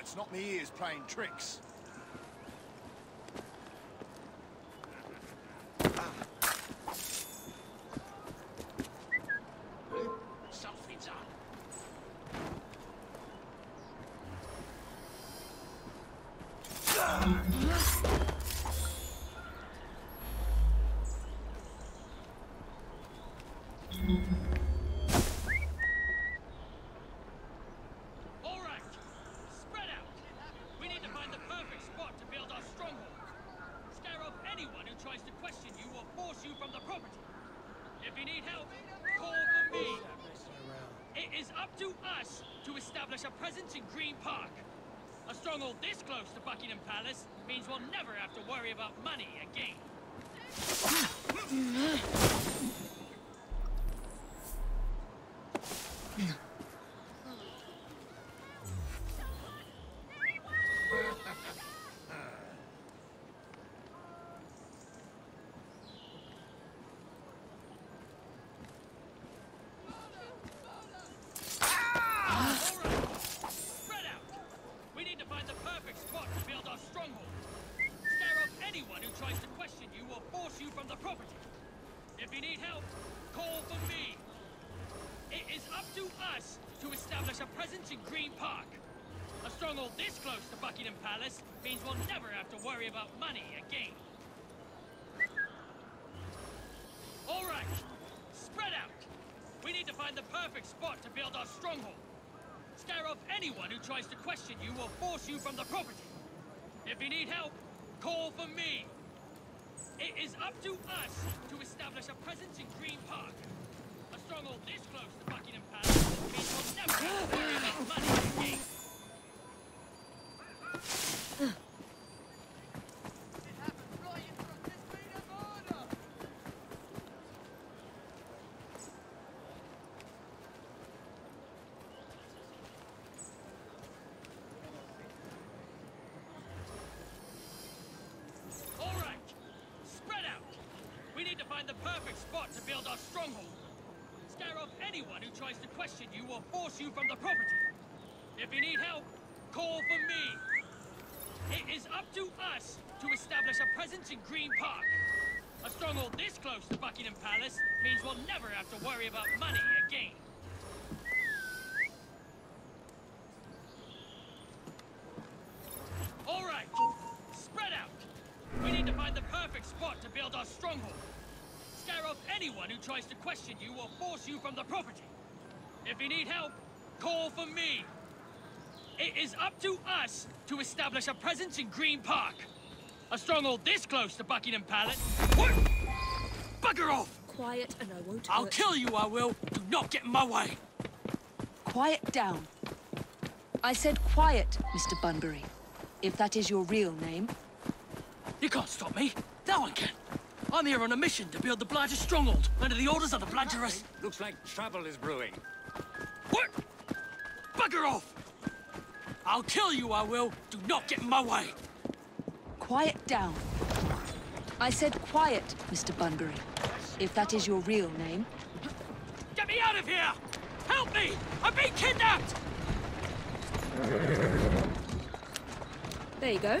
It's not the ears playing tricks. Up to us to establish a presence in Green Park. A stronghold this close to Buckingham Palace means we'll never have to worry about money again. call for me. It is up to us to establish a presence in Green Park. A stronghold this close to Buckingham Palace means we'll never have to worry about money again. All right, spread out. We need to find the perfect spot to build our stronghold. Scare off anyone who tries to question you or force you from the property. If you need help, call for me. It is up to us a presence in Green Park. A stronghold this close to Buckingham Palace means we'll never have to worry about money again. All right, spread out. We need to find the perfect spot to build our stronghold. Scare off anyone who tries to question you or force you from the property. If you need help, call for me. It is up to us to establish a presence in Green Park. A stronghold this close to Buckingham Palace means we'll never have to worry about money again. All right, spread out. We need to find the perfect spot to build our stronghold. Scare off anyone who tries to question you or force you from the property. If you need help, call for me. It is up to us to establish a presence in Green Park. A stronghold this close to Buckingham Palace. What? Bugger off! Quiet and I won't I'll hurt kill you, I will. Do not get in my way. Quiet down. I said quiet, Mr. Bunbury. If that is your real name. You can't stop me. No one can. I'm here on a mission to build the Blighter stronghold under the orders of the Blighters. Looks like trouble is brewing. What? Bugger off! I'll kill you, I will. Do not get in my way. Quiet down. I said quiet, Mr. Bunbury. If that is your real name. Get me out of here! Help me! I'm being kidnapped! There you go.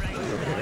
right.